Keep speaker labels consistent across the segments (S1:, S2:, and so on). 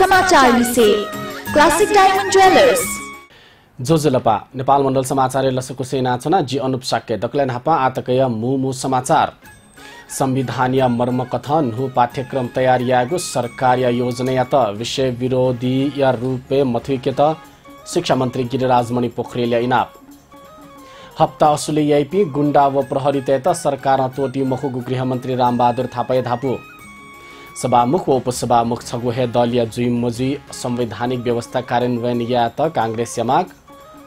S1: समाचार लिसे classic diamond jewellers
S2: जोजुलपा नेपाल मण्डल समाचार लसको सेनाचना जी अनुप साक्य दक्लन हापा आतकय मुमु समाचार। संविधानीय मर्मकथन हु पाठ्यक्रम तयारियागु सरकार योजना त विषय विरोधी या रूपे मथुकेत शिक्षा मन्त्री गिरिराज मणि पोखरेल इनाप। हप्ता असुली याइपी गुण्डा व प्रहरी त सरकार तोटी मखुगु गृहमन्त्री रामबहादुर थापा धापु। सभामुख व उपसभामुख छगुहे दलीय जुइ मजी संवैधानिक व्यवस्था कार्यान्वयन या त काङ्ग्रेस यमाग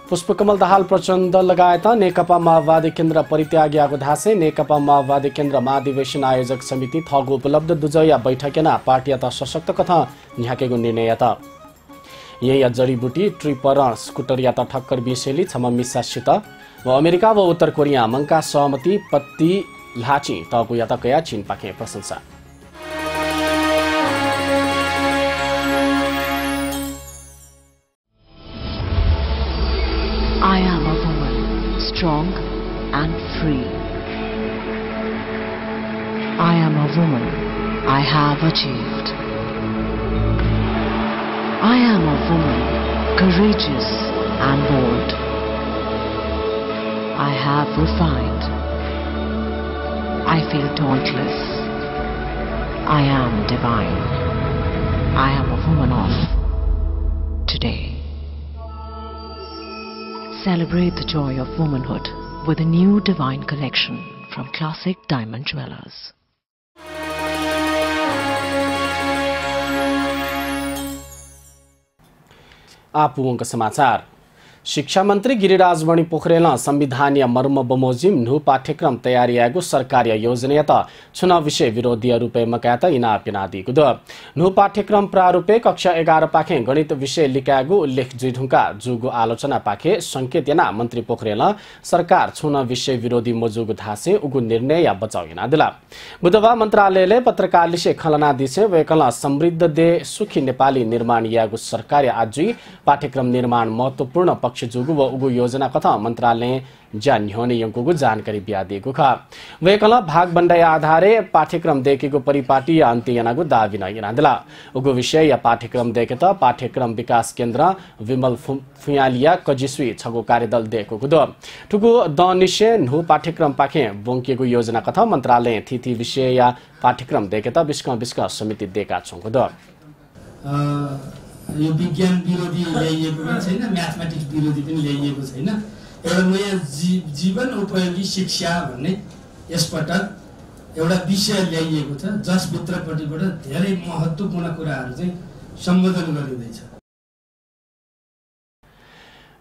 S2: पुष्पकमल दाहाल प्रचण्ड लगायत नेकपा माओवादी केन्द्र परित्यागियाको धासे। नेकपा माओवादी केन्द्र महाधिवेशन आयोजक समिति थगो उपलब्ध दुजया बैठकेना पार्टी त सशक्त कथा झ्याकेको निर्णय त यही जडीबुटी ट्रिपर स्कुटर या त ठक्कर बिसेली छम मिसासित व अमेरिका व उत्तर कोरिया मङ्का सहमति पत्ती लाची तगु या त कया चिन पाके प्रशंसा।
S3: Strong and free. I am a woman, I have achieved. I am a woman, courageous and bold. I have refined. I feel dauntless. I am divine. I am a woman of Celebrate the joy of womanhood with a new divine collection from Classic Diamond Jewelers.
S2: आपुङको समाचार शिक्षा मन्त्री गिरिराज मणि पोखरेल संविधानीय मर्म बमोजिम नु पाठ्यक्रम तयारियागु सरकार योजना त चुनाव विषय विरोधी रूपे मकात इना पिनादी गुद। नु पाठ्यक्रम प्रारूपे कक्षा एघार पाखे गणित विषय लिकागु उल्लेख जुइढुङ्का जुगु आलोचना पाखे संकेत याना मन्त्री पोखरेल सरकार छुन विषय विरोधी मजुगु धासे उगु निर्णय या बचाउ दिला। बुधबार मन्त्रालयले पत्रकारले खलना दिसे वेकल समृद्ध दे सुखी नेपाली निर्माण यागु सरकार आज पाठ्यक्रम निर्माण महत्वपूर्ण पक्ष जुगु व उगु योजना कथा मन्त्रालय ह्योने यङ्कुगु जानकारी बिहा दिएको ख वेकल भाग बन्डाय आधारे पाठ्यक्रम देखेको परिपाटी या अन्त्यनागु दावी न उगु विषय या पाठ्यक्रम देखे त पाठ्यक्रम विकास केन्द्र विमल फुयालिया कजिसुई छगु कार्यदल दिएको कुदो टुकु द निश्चय नु पाठ्यक्रम पाखे बोङ्केको योजना कथा मन्त्रालय थिथि विषय या पाठ्यक्रम देखे त बिस्क बिस्क समिति दिएका छौँ कुदो
S4: यो विज्ञान विरोधी ल्याइएको पनि छैन म्याथमेटिक्स विरोधी पनि ल्याइएको छैन। एउटा नयाँ जी जीवन उपयोगी शिक्षा भन्ने यसपटक एउटा विषय ल्याइएको छ जसभित्रपट्टिबाट धेरै महत्त्वपूर्ण कुराहरू चाहिँ सम्बोधन गरिँदैछ।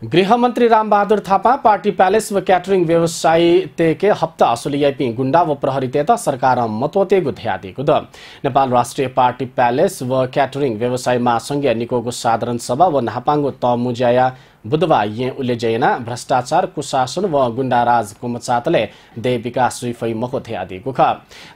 S2: गृहमन्त्री रामबहादुर थापा पार्टी प्यालेस व क्याटरिङ व्यवसायी तेके हप्ता असुलियाइपी गुण्डा व प्रहरी तेता सरकार मतवतेगु ध्यादिगु द नेपाल राष्ट्रिय पार्टी प्यालेस व क्याटरिङ व्यवसाय महासङ्घीय निकोगु साधारण सभा व नापाङ्गु तमुजाया बुधबार ये उलेजयना भ्रष्टाचार कुशासन व गुण्डाराज कुमचातले दे विकास रिफै महोथे आदि गुख।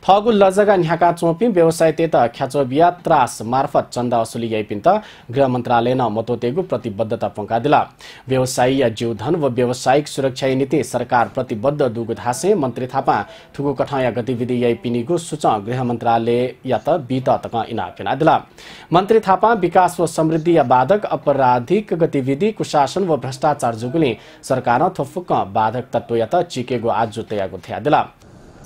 S2: थगु लजगा न्याका चोपी व्यवसाय तेत ख्याचोबिया त्रास मार्फत चन्दा असुली याइपिन त गृह मन्त्रालय न मतोतेगु प्रतिबद्धता पंका दिला। व्यवसायी जीवधन व व्यावसायिक सुरक्षा नीति सरकार प्रतिबद्ध दुगु धासे मन्त्री थापा थुगु कठाया गतिविधि याइपिनिगु सूच गृह मन्त्रालय या त बित तक इना दिला। मन्त्री थापा विकास व समृद्धि या बाधक अपराधिक गतिविधि कुशासन शासन व भ्रष्टाचार जुगुले सरकार थोफुक बाधक तत्व या त चिकेको आज तयागो थ्या दिला।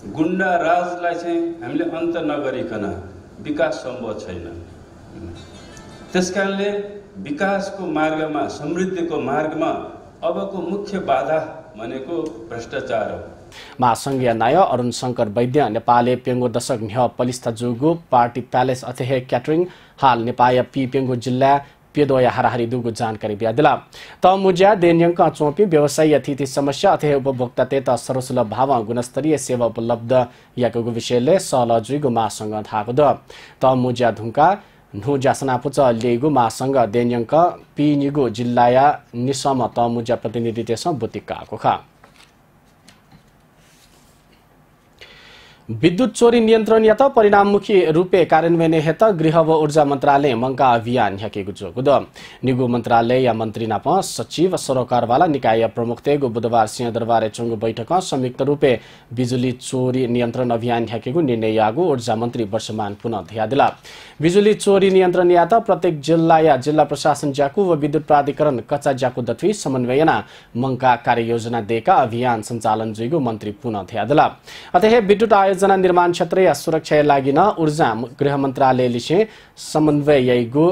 S5: गुन्डा राजलाई चाहिँ हामीले अन्त नगरिकन विकास सम्भव छैन। त्यस कारणले विकासको मार्गमा समृद्धिको मार्गमा अबको मुख्य बाधा भनेको भ्रष्टाचार हो।
S2: महासङ्घीय नाय अरुण शङ्कर वैद्य नेपालले पेङ्गो दशक न्ह पलिस्ता जुगु पार्टी प्यालेस अथेहे क्याटरिङ हाल नेपाल पी पेङ्गो जिल्ला पेदोया हाराहारी दुगु जानकारी बिया त मुज्या देन्यङ्क चोपी व्यवसाय अतिथि समस्या अथे उपभोक्ता तेत सरसुलभ भाव गुणस्तरीय सेवा उपलब्ध याको विषयले सलजुइगु मासँग थाको द त मुज्या धुङ्का नु जासनापुच लेगु मासँग देन्यङ्क पिनिगु जिल्लाया निसम त मुज्या प्रतिनिधि तेस बुतिकाको खा विद्युत चोरी नियन्त्रण यत परिणाममुखी रूपे कार्यान्वयन हेत गृह व ऊर्जा मन्त्रालय मंका अभियान ह्याकेको जोगुद निगु मन्त्रालय या मन्त्री नाप सचिव सरोकारवाला निकाय प्रमुख तेगु बुधबार सिंहदरबार चुङ्गु बैठक संयुक्त रूपे बिजुली चोरी नियन्त्रण अभियान ह्याकेको निर्णय यागु ऊर्जा मन्त्री वर्षमान पुनः ध्यादिला बिजुली चोरी नियन्त्रण या त प्रत्येक जिल्ला या जिल्ला प्रशासन ज्याकु व विद्युत प्राधिकरण कच्चा ज्याकु दत्वी समन्वयना मंका कार्ययोजना दिएका अभियान सञ्चालन जुइगु मन्त्री पुनः ध्यादिला अतः विद्युत आयोजना योजना निर्माण क्षेत्र या सुरक्षा लागि ऊर्जा गृह मन्त्रालयले समन्वय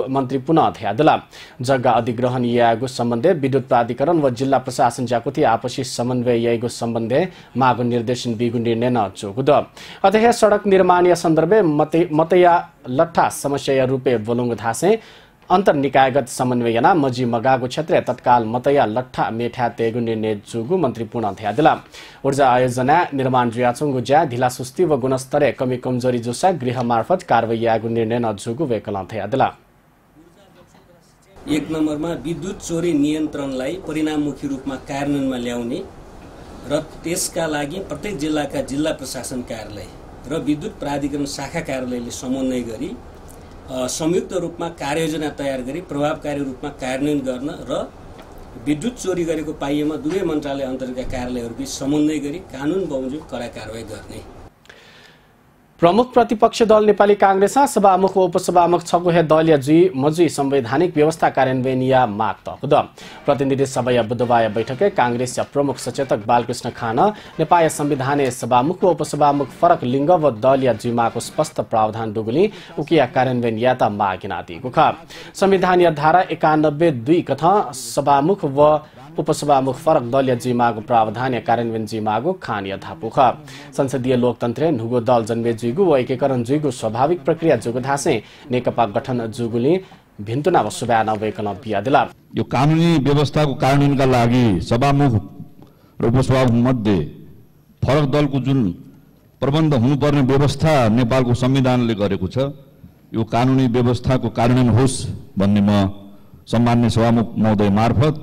S2: मन्त्री पुनः ध्यादला जग्गा अधिग्रहण यागु सम्बन्धे विद्युत प्राधिकरण व जिल्ला प्रशासन ज्याकुति आपसी समन्वय यागु सम्बन्धे मागु निर्देशन बिगु निर्णय न अतः सडक निर्माण या सन्दर्भे मतया लट्ठा समस्या रूपे बोलुङ धासे अन्तर्निकायगत समन्वयना मजी मगागु क्षेत्र तत्काल मतया लट्ठा मेठा तेगु निर्णय जुगु मन्त्री पूर्ण ध्यादिला ऊर्जा आयोजना निर्माण जुयाचुङ्गु ज्या ढिला सुस्ती व गुणस्तरीय कमी कमजोरी जुसा गृह मार्फत कारवाही निर्णय नजुगु वेकला ध्यादिला
S6: एक नम्बरमा विद्युत चोरी नियन्त्रणलाई परिणाममुखी रूपमा कार्यान्वयनमा ल्याउने र त्यसका लागि प्रत्येक जिल्लाका जिल्ला प्रशासन कार्यालय र विद्युत प्राधिकरण शाखा कार्यालयले समन्वय गरी संयुक्त रूपमा कार्ययोजना तयार गरी प्रभावकारी रूपमा कार्यान्वयन गर्न र विद्युत चोरी गरेको पाइएमा दुवै मन्त्रालय अन्तर्गतका कार्यालयहरूबिच समन्वय गरी कानुन बमोजिम कडा कारवाही गर्ने।
S2: प्रमुख प्रतिपक्ष दल नेपाली काङ्ग्रेसमा सभामुख व उपसभामुख छगुहे दलीय जुई मजुई संवैधानिक व्यवस्था कार्यान्वयन या माग तहद प्रतिनिधि सभा बुधबार बैठके काङ्ग्रेस प्रमुख सचेतक बालकृष्ण खान नेपाल संविधान सभामुख व उपसभामुख फरक लिङ्ग व दलीय जुइमाको स्पष्ट प्रावधान डुगुली उकिया कार्यान्वयन या त माग दिएको ख संविधान धारा एकानब्बे दुई कथा सभामुख व उपसभामुख फरक दलीय जिमागो प्रावधान या कार्यान्वयन जिमागो खान यथापुख। संसदीय लोकतन्त्र नुगो दल जन्मे जुगु व एकीकरण जुगु स्वाभाविक प्रक्रिया जुगु धासे नेकपा गठन जुगुले भिन्तुना व सुब्या नभइकन बिया दिला।
S7: यो कानुनी व्यवस्थाको कार्यान्वयनका लागि सभामुख र उपसभामुख मध्ये फरक दलको जुन प्रबन्ध हुनुपर्ने व्यवस्था नेपालको संविधानले गरेको छ यो कानुनी व्यवस्थाको कार्यान्वयन होस् भन्ने म सम्मान्य सभामुख महोदय मार्फत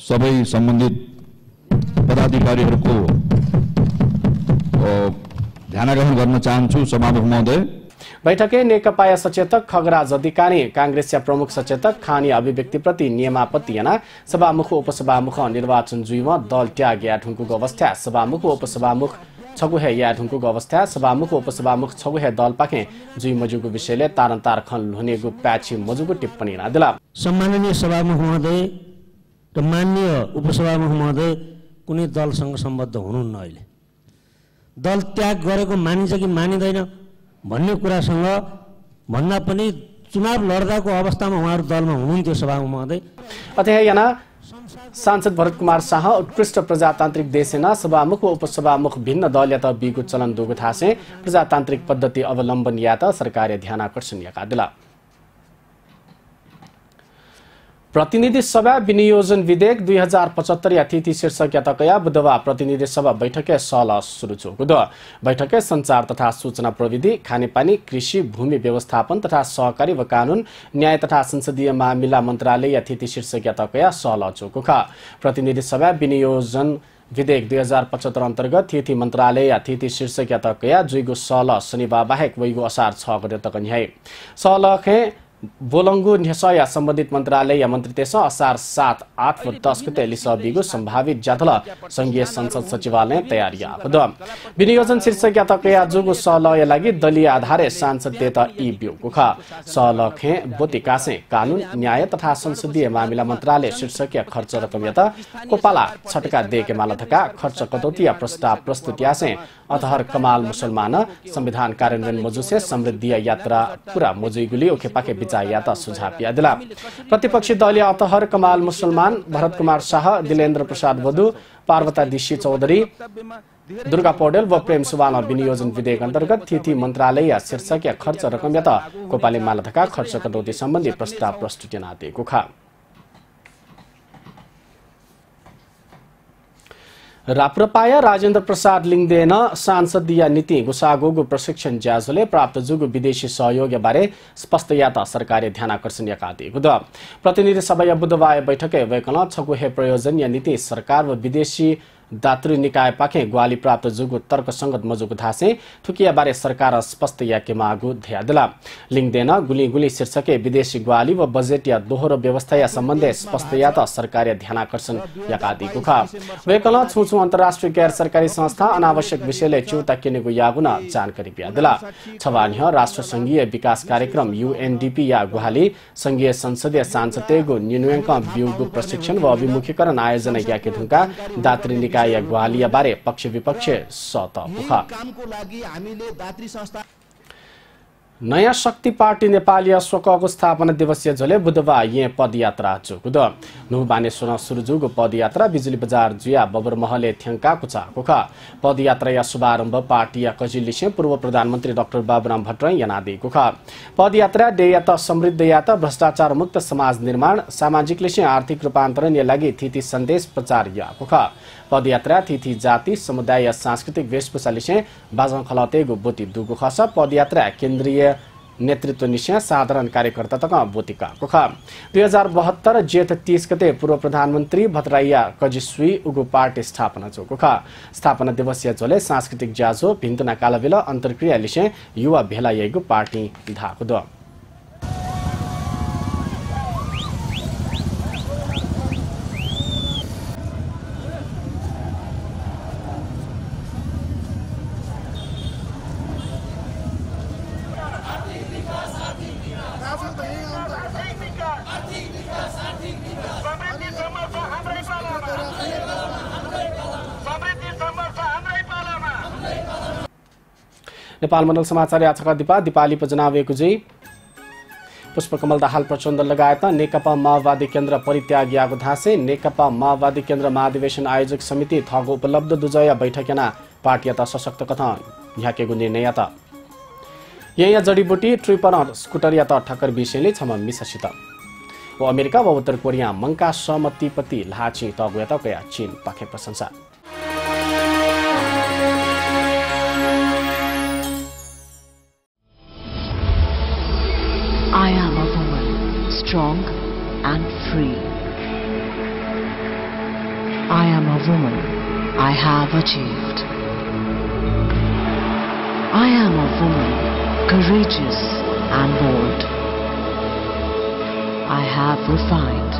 S7: सबै सम्बन्धित पदाधिकारीहरूको ध्यान गर्न चाहन्छु सभामुख महोदय।
S2: बैठके नेकपा सचेतक खगराज अधिकारी काङ्ग्रेसका प्रमुख सचेतक खानी अभिव्यक्तिप्रति नियमापत्ति याना सभामुख उपसभामुख निर्वाचन जुइमा दल त्याग या ढुङ्कुको अवस्था सभामुख उपसभामुख छगुहे या ढुङ्कुको अवस्था सभामुख उपसभामुख छगुहे दल पाखे जुइ मजुको विषयले तारन तार खन हुनेको प्याची मजुको टिप्पणी नादिला
S8: सम्माननीय सभामुख महोदय र मान्य उपसभामुख महोदय कुनै दलसँग सम्बद्ध हुनुहुन्न अहिले। दल त्याग गरेको मानिन्छ कि मानिँदैन भन्ने कुरासँग भन्दा पनि चुनाव लड्दाको अवस्थामा उहाँहरू दलमा हुनुहुन्थ्यो सभामुख महोदय।
S2: यहाँ सांसद भरत कुमार शाह उत्कृष्ट प्रजातान्त्रिक देशेना सभामुख व उपसभामुख भिन्न दल या त बिगु चलन दुगु थासे प्रजातान्त्रिक पद्धति अवलम्बन या त सरकारले ध्यान आकर्षण या दिला प्रतिनिधि सभा विनियोजन विधेयक दुई हजार पचहत्तर या तिथि शीर्षक यातकया बुधबार प्रतिनिधि सभा बैठक सल सुरु चोकुद बैठक संचार तथा सूचना प्रविधि खानेपानी कृषि भूमि व्यवस्थापन तथा सहकारी व कानून न्याय तथा संसदीय मामिला मन्त्रालय या तिथि शीर्षक यातकया सल चोकुख प्रतिनिधि सभा विनियोजन विधेयक दुई हजार पचहत्तर अन्तर्गत थिथि मन्त्रालय या थिथि शीर्षक यातकया जुइगो सल शनिबार बाहेक वैगो असार छ गते तक न्याय सल बोलङ्गु या सम्बन्धित मन्त्रालय या मन्त्री तेस असार सात आठ व दस गते लिसबिगु सम्भावित जातल संघीय संसद सचिवालय तयारी आफद विनियोजन शीर्षक तकया जुगु सलय लागि दलीय आधारे सांसद देत ई बिउगु ख। सलखे बोती कासे। कानुन न्याय तथा संसदीय मामिला मन्त्रालय शीर्षक खर्च रकम यता कोपाला छटका देके मालथका खर्च कटौती या प्रस्ताव प्रस्तुति आसे। अतहर कमाल मुसलमान संविधान कार्यान्वयन मजुसे समृद्धि यात्रा पुरा मजुइगुली ओखे पाके यात सुझाव दिला प्रतिपक्षी दलीय अतहर कमाल मुसलमान भरत कुमार शाह दिलेन्द्र प्रसाद वधु पार्वता दिशी चौधरी दुर्गा पौडेल व प्रेम सुवाल विनियोजन विधेयक अन्तर्गत थिथि मन्त्रालय शीर्षक या खर्च रकम या त कोपाली मालधका खर्च कटौती सम्बन्धी प्रस्ताव प्रस्तुति दिएको खा राप्रपाया राजेन्द्र प्रसाद लिङ्गदेन सांसदीय नीति गुसागोगु प्रशिक्षण ज्याजोले प्राप्त जुगु विदेशी सहयोग बारे स्पष्ट याता सरकारी ध्यान आकर्षण याका दिएको प्रतिनिधि सभा बुधबार बैठक वैकल छगुहे प्रयोजन या नीति सरकार व विदेशी दातृ निकाय पाखे ग्वाली प्राप्त जुगु तर्कसङ्गत मजुगु धासे थुकियाबारे सरकार स्पष्ट याके मागु ध्या दिला। लिङ्गदेन गुली गुली शीर्षके विदेशी ग्वाली व बजेट या दोहोरो व्यवस्था सम्बन्धे स्पष्ट या त सरकारी ध्यानाकर्षण याका दिगु खा वेकल छुछु अन्तर्राष्ट्रिय गैर सरकारी संस्था अनावश्यक विषयले च्युता किनेगु यागुन जानकारी बिया दिला। छवान्य राष्ट्र संघीय विकास कार्यक्रम युएनडीपी या गुहाली संघीय संसदीय सांसदेगु निर्णयका बिउगु प्रशिक्षण व अभिमुखीकरण आयोजना याके धुका दात्री निकाय या गुहालिया बारे पक्ष विपक्ष सत पुखा नयाँ शक्ति पार्टी नेपाली अश्वकको स्थापना दिवसीय झोले बुधबार ये पदयात्रा जुगुद। नु बानेश्वर सुरुजुगु पदयात्रा बिजुली बजार जुया बबर महले थ्याङ्का कुचा कुखा। पदयात्रा या शुभारम्भ पार्टी या कजिलिसे पूर्व प्रधानमन्त्री डाक्टर बाबुराम भट्टराई यनादि कुखा। पदयात्रा डेयात समृद्ध यात भ्रष्टाचार मुक्त समाज निर्माण सामाजिक लिसे आर्थिक रूपान्तरण या लागि थिति सन्देश प्रचार या कुखा। पदयात्रा तिथि जाति समुदाय या सांस्कृतिक वेशभूषा लिसे बाजङ खलतेगु बोती दुगु खस पदयात्रा केन्द्रीय नेतृत्व निश्चय साधारण कार्यकर्ता तक बोतिका कुखा दुई हजार बहत्तर जेठ तिस गते पूर्व प्रधानमन्त्री भद्राइया कजिस्वी उगु पार्टी स्थापना जो कुखा स्थापना दिवसीय झोले सांस्कृतिक ज्याजो भिन्तुना कालबेला अन्तर्क्रिया लिसे युवा भेला यगु पार्टी धाकुदो। नेपाल मण्डल समाचार याचका दिपा दिपाली पजनावेको जी। पुष्पकमल दाहाल प्रचण्ड लगायत नेकपा माओवादी केन्द्र परित्यागियाको धासे नेकपा माओवादी केन्द्र महाधिवेशन आयोजक समिति थगो उपलब्ध दुजय बैठकना पार्टी त सशक्त कथन। झ्याकेको निर्णय त। यहाँ जडीबुटी ट्रिपर स्कुटर या त ठक्कर विषयले छम मिससित। व अमेरिका व उत्तर कोरिया मङ्का सहमतिपति लाची तगुया त चीन पाखे प्रशंसा।
S3: Achieved. I am a woman, courageous and bold. I have refined.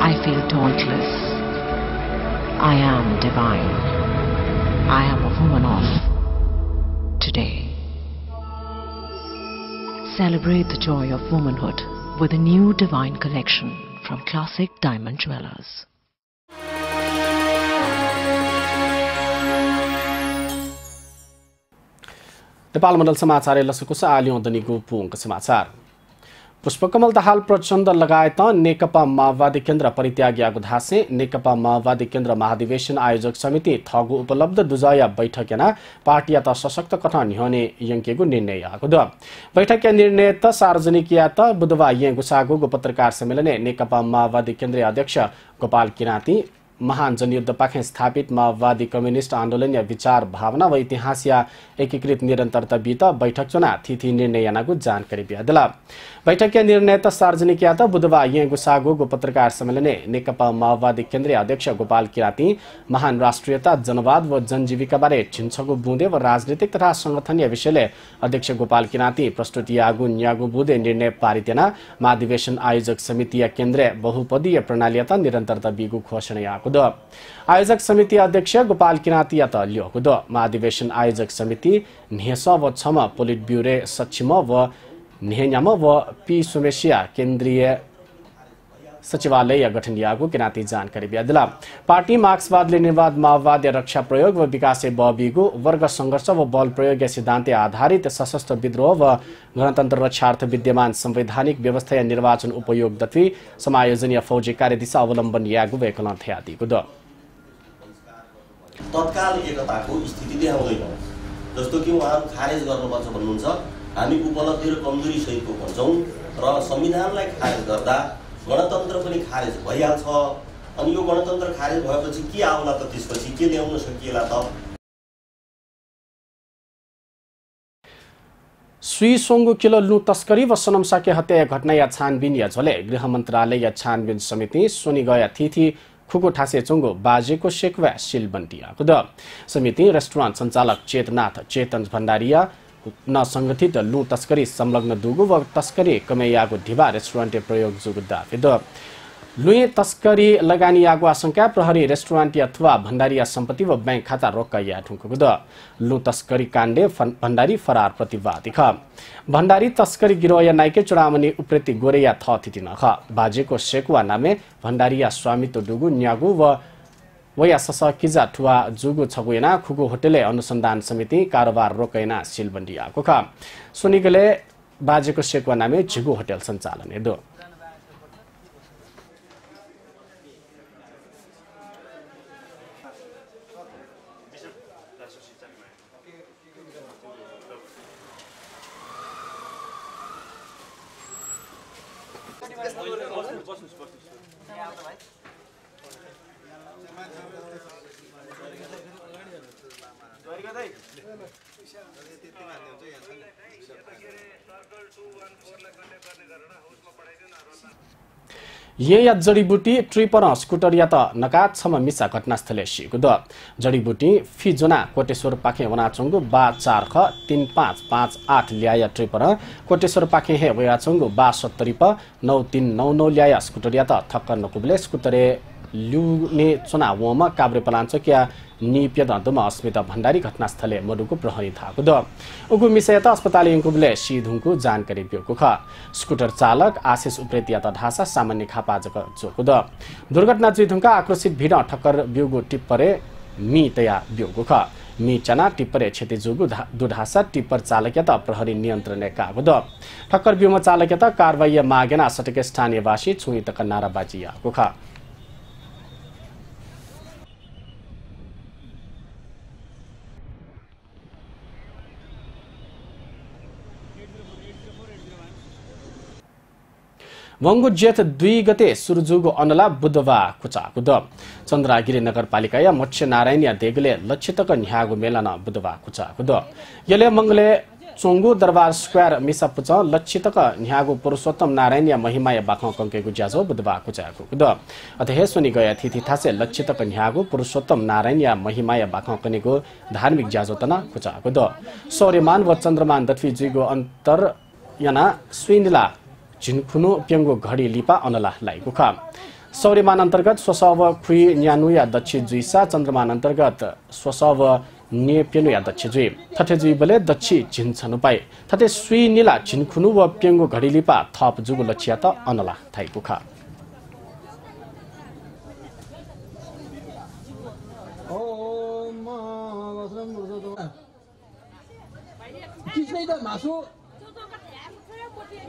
S3: I feel dauntless. I am divine. I am a woman of today. Celebrate the joy of womanhood with a new divine collection from Classic Diamond Jewelers.
S2: Nepal मण्डल समाचार लसकुस आलियों दनिको पुङको समाचार। पुष्पकमल दाहाल प्रचण्ड लगायत नेकपा माओवादी केन्द्र परित्यागियाको धासे। नेकपा माओवादी केन्द्र महाधिवेशन आयोजक समिति थगु उपलब्ध दुजया बैठकना पार्टी त सशक्त कथन ह्यने यङ्केको निर्णय आएको द। बैठक निर्णय त सार्वजनिक या त बुधबार यहाँ गुसागोको पत्रकार सम्मेलन नेकपा माओवादी केन्द्रीय अध्यक्ष गोपाल किराँती महान जनयुद्ध पाखे स्थापित माओवादी कम्युनिस्ट आन्दोलन या विचार भावना व इतिहास या एकीकृत निरन्तरता बीत बैठक चुना। थिथि निर्णय यानाको जानकारी बिहादला बैठक निर्णय त सार्वजनिक या त बुधबार यहाँ गुसागोको पत्रकार सम्मेलने नेकपा माओवादी केन्द्रीय अध्यक्ष गोपाल किराती महान राष्ट्रियता जनवाद व जनजीविका बारे छिन्छगो बुँदे व राजनीतिक तथा संगठनीय विषयले अध्यक्ष गोपाल किराती प्रस्तुत यागु न्यागु बुँदे निर्णय पारितेना महाधिवेशन आयोजक समिति या केन्द्रीय बहुपदीय प्रणाली त निरन्तरता बिगु घोषणा याको आयोजक समिति अध्यक्ष गोपाल किराती या त लिएको द। महाधिवेशन आयोजक समिति नेस व छम पोलिट ब्युरे सक्षम व नेहन्याम व पी सुमेसिया केन्द्रीय सचिवालय गठन यागो किनाती जानकारी ब्यादिला। पार्टी मार्क्सवादले निर्वाद माओवाद रक्षा प्रयोग व विकासे बबिगो वर्ग सङ्घर्ष व बल प्रयोग सिद्धान्त आधारित सशस्त्र विद्रोह व गणतन्त्र रक्षार्थ विद्यमान संवैधानिक व्यवस्था या निर्वाचन उपयोग दत्वी समायोजन या फौजी कार्यदिशा अवलम्बन यागु वेकलन थ्यादिको द।
S9: तत्काल एकताको स्थिति देखाउँदैन। जस्तो कि उहाँहरू खारेज गर्नुपर्छ भन्नुहुन्छ हामी उपलब्धि र कमजोरी सहितको भन्छौँ र संविधानलाई खारेज गर्दा गणतन्त्र पनि खारेज भइहाल्छ। अनि यो गणतन्त्र खारेज भएपछि के आउला त त्यसपछि? के ल्याउन सकिएला त?
S2: सुई सोङ्गु किलो लु तस्करी व सनम साके हत्या घटना या छानबिन या झोले। गृह मन्त्रालय या छानबिन समिति सोनी गया थिथि खुगो ठासे चुङ्गो बाजेको सेक्वा सिल बन्टियाको द। समिति रेस्टुरेन्ट सञ्चालक चेतनाथ चेतन भण्डारिया न सङ्गठित लु तस्करी संलग्न दुगु व तस्करी कमैयाको ढिबा रेस्टुरेन्ट प्रयोग जुगु दाफिद लुए तस्करी लगानी आगो आशंका प्रहरी रेस्टुरेन्ट अथवा भण्डारिया सम्पत्ति व ब्याङ्क खाता रोक्काइया द लु तस्करी काण्डे भण्डारी फरार प्रतिवादी ख भण्डारी तस्करी गिरोह नाइके चुडामनी उप्रेती गोरेया थ थितिन ख बाजेको सेकुवा नामे भण्डारिया स्वामित्व डुगु न्यागु व वया सस किजा ठुवा जुगु छगुएना खुगु होटेले अनुसन्धान समिति कारोबार रोकैना सिलबन्डी आएको ख सुनिगले बाजेको सेकुवा नामे झिगु होटेल सञ्चालन हेदो या जडीबुटी ट्रिपर स्कुटर या त नकाछम मिसा घटनास्थले सिकुद जडीबुटी फिजोना कोटेश्वर पाखे वनाचुङ्गु बा चार ख तिन पाँच पाँच आठ ल्याया ट्रिपर कोटेश्वर पाखे हे वयाचुङ्गु बा सत्तरी प नौ तिन नौ नौ ल्याया स्कुटर या त थक्कर नकुबले स्कुटरे ल्युने चुना वम काभ्रे पलाञ्चोकिया निप्य दन्तुमा अस्मिता भण्डारी घटनास्थले मडुको प्रहरी थाको द उगु मिसय त अस्पताल इङ्कुबले सिधुङको जानकारी बिउको ख स्कुटर चालक आशिष उप्रेतिया त ढासा सामान्य खापाजक जोको द दुर्घटना जुइधुङका आक्रोशित भिड ठक्कर बिउगु टिप्परे मि तया बिउको ख मि चना टिप्परे क्षति जुगु दुढासा टिप्पर चालक त प्रहरी नियन्त्रण कागो द ठक्कर बिउमा चालक त कारवाही मागेना सटके स्थानीयवासी छुई तक नाराबाजी आएको ख वङ्गु जेठ दुई गते सुरजुगो अनला बुधबार कुचाकुद। चन्द्रागिरी नगरपालिका या मत्स्य नारायण देगले लक्षितक न्यागो मेला न बुधबार कुचाकुद। यले मंगले चोङ्गु दरबार स्क्वायर मिसा पुच लक्षितक न्यागो पुरुषोत्तम नारायण या महिमा या बाख कंकेगु ज्याजो बुधबार कुचाको कुद अतः सोनि गया थिथि थासे लक्षितक न्यागो पुरुषोत्तम नारायण या महिमा या बाख कनेगु धार्मिक ज्याजो तना कुचाको सौर्यमान व चन्द्रमान जुइगो अन्तर याना सुइनिला झिनखुनु प्यङ्गो घडी लिपा अनला लागेको ख सौर्यमान अन्तर्गत स्वसव खुइ न्यानुया दक्षि जुइसा चन्द्रमान अन्तर्गत स्वसव ने या दक्षि जुइ थटे जुइ बले दक्षि झिन्छनु पाए थटे सुइ निला झिनखुनु व प्यङ्गो घडी लिपा थप जुगु लक्ष्य त अनला थाइको ख
S10: मासु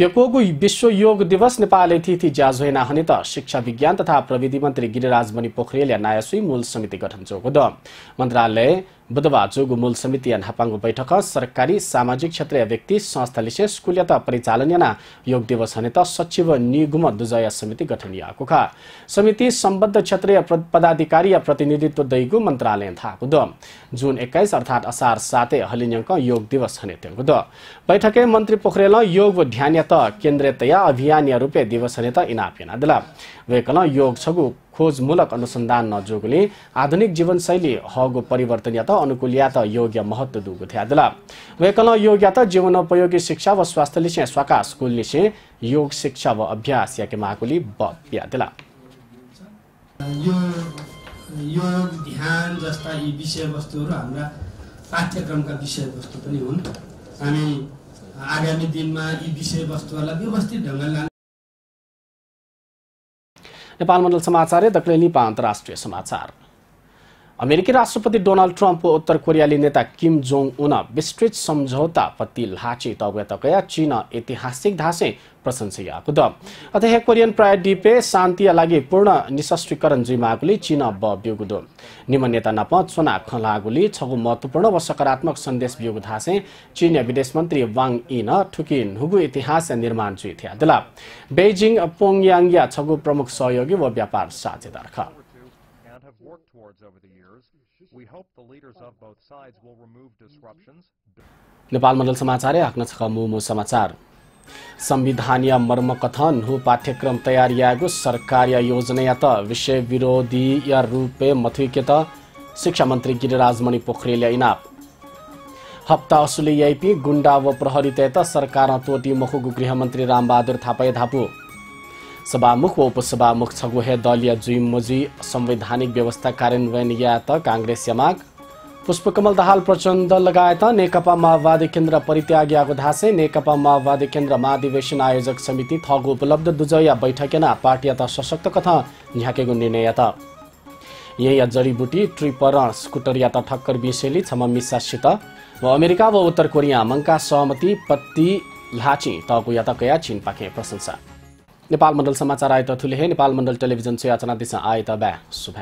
S2: पेकोगु विश्व योग दिवस नेपाल तिथि ज्याझोइना हने त शिक्षा विज्ञान तथा प्रविधि मन्त्री गिरिराज मणि पोखरेल नायासुई मूल समिति गठन जोगो द मन्त्रालय बुधबार जोगु मूल समिति हापाङ्गु बैठक सरकारी सामाजिक क्षेत्रीय व्यक्ति संस्था लिसे स्कुल या परिचालन योग दिवस हने त सचिव निगुम दुजय समिति गठन खा समिति सम्बद्ध क्षेत्रीय पदाधिकारी या प्रतिनिधित्व दैगु मन्त्रालय थाको द जुन एक्काइस अर्थात् असार साते हलिन्यङ्क योग दिवस हने तेगु द बैठके मन्त्री पोखरेल योग ध्यान त केन्द्रीयतया अभियान रूपे दिवस हने त इनाप याना दिला। वेकल योग छगु खोजमूलक अनुसन्धान नजोगले आधुनिक जीवनशैली हगो परिवर्तन या त अनुकूल या त योग्य महत्व दुगु थिया दिला वेकल योग या त जीवनोपयोगी शिक्षा व स्वास्थ्य लिसे स्वाका स्कुल लिसे योग शिक्षा व अभ्यास या के महाकुली ब दिला
S4: यो योग ध्यान जस्ता यी विषयवस्तुहरू हाम्रा पाठ्यक्रमका विषयवस्तु पनि हुन्। हामी आगामी दिनमा यी विषयवस्तुहरूलाई व्यवस्थित ढङ्गले
S2: नेपाल मण्डल समाचार दक्ले निपा अन्तर्राष्ट्रिय समाचार। अमेरिकी राष्ट्रपति डोनाल्ड ट्रम्प उत्तर कोरियाली नेता किम जोङ उन विस्तृत सम्झौता पत्ती लाची तगया चीन ऐतिहासिक धासे प्रशंसयाको द अतः कोरियन प्राय डिपे शान्ति लागि पूर्ण निशस्त्रीकरण जुइमागुली चीन ब ब्युगुदो निम नेता नप चोना खलागुली छगु महत्वपूर्ण व सकारात्मक सन्देश ब्युग धासे चीन विदेश मन्त्री वाङ इन ठुकी नुगु इतिहास निर्माण जुइ थिया दिला। बेजिङ पोङयाङ या छगु प्रमुख सहयोगी व व्यापार साझेदार नेपाल मण्डल समाचार हाक्न छ समाचार। संविधानीय मर्मकथन हु पाठ्यक्रम तयारियागु सरकार योजना त विषय विरोधी या रूपे मथुके त शिक्षा मन्त्री गिरिराज मणि पोखरेल इनाप। हप्ता असुली याइपी गुण्डा व प्रहरी त सरकार तोटी मखुगु गृहमन्त्री रामबहादुर थापा धापु। सभामुख व उपसभामुख छगुहे दलीय जुइमजी संवैधानिक व्यवस्था कार्यान्वयन या त काङ्ग्रेस यमाग पुष्पकमल दाहाल प्रचण्ड लगायत नेकपा माओवादी केन्द्र परित्यागियाको धासे। नेकपा माओवादी केन्द्र महाधिवेशन आयोजक समिति थग उपलब्ध दुजया बैठकेना पार्टी त सशक्त कथा झ्याकेको निर्णय त यही जडीबुटी ट्रिपरण स्कुटर या त ठक्कर बिसेली छम मिसासित व अमेरिका व उत्तर कोरिया मङ्का सहमति पत्ती लाची तगु या त कया छिन पाके प्रशंसा। नेपाल मण्डल समाचार आए त थुले नेपाल मण्डल टेलिभिजन सुयाचना दिशा आए त ब्या शुभ।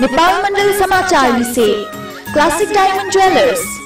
S1: नेपाल मण्डल समाचार विषय। Classic diamond jewellers.